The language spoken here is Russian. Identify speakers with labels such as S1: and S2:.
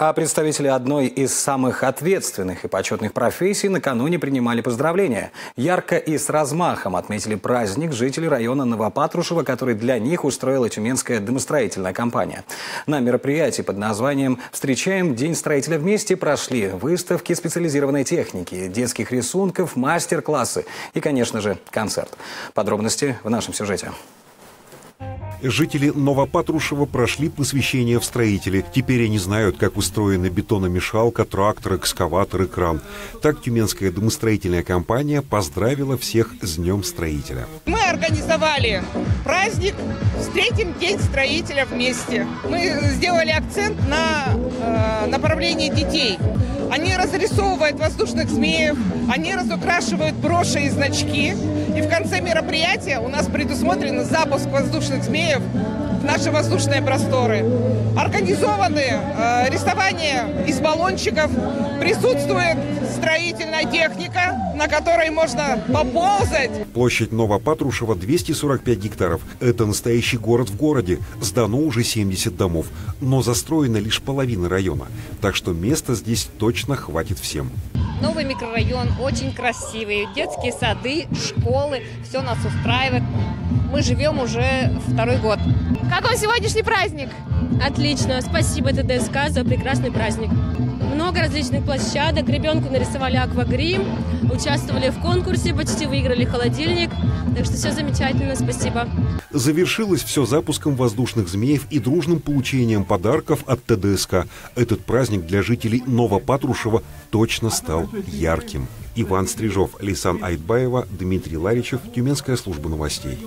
S1: А представители одной из самых ответственных и почетных профессий накануне принимали поздравления. Ярко и с размахом отметили праздник жители района Новопатрушева, который для них устроила Тюменская домостроительная компания. На мероприятии под названием «Встречаем День строителя вместе» прошли выставки специализированной техники, детских рисунков, мастер-классы и, конечно же, концерт. Подробности в нашем сюжете.
S2: Жители Новопатрушева прошли посвящение в строители. Теперь они знают, как устроена бетономешалка, трактор, экскаватор и кран. Так Тюменская домостроительная компания поздравила всех с Днем строителя.
S3: Мы организовали праздник «Встретим День строителя вместе». Мы сделали акцент на э, направлении детей. Они разрисовывают воздушных змеев, они разукрашивают броши и значки. И в конце мероприятия у нас предусмотрен запуск воздушных змеев в наши воздушные просторы. Организованы э, рисование из баллончиков, присутствует строительная техника, на которой можно поползать.
S2: Площадь Новопатрушева 245 гектаров. Это настоящий город в городе. Сдано уже 70 домов. Но застроена лишь половина района. Так что места здесь точно хватит всем.
S4: Новый микрорайон, очень красивый. Детские сады, школы, все нас устраивает. Мы живем уже второй год.
S5: Как вам сегодняшний праздник?
S6: Отлично. Спасибо ТДСК за прекрасный праздник. Много различных площадок. Ребенку нарисовали аквагрим, участвовали в конкурсе, почти выиграли холодильник. Так что все замечательно, спасибо.
S2: Завершилось все запуском воздушных змеев и дружным получением подарков от ТДСК. Этот праздник для жителей Новопатрушева точно стал ярким. Иван Стрижов, Лисан Айтбаева, Дмитрий Ларичев, Тюменская служба новостей.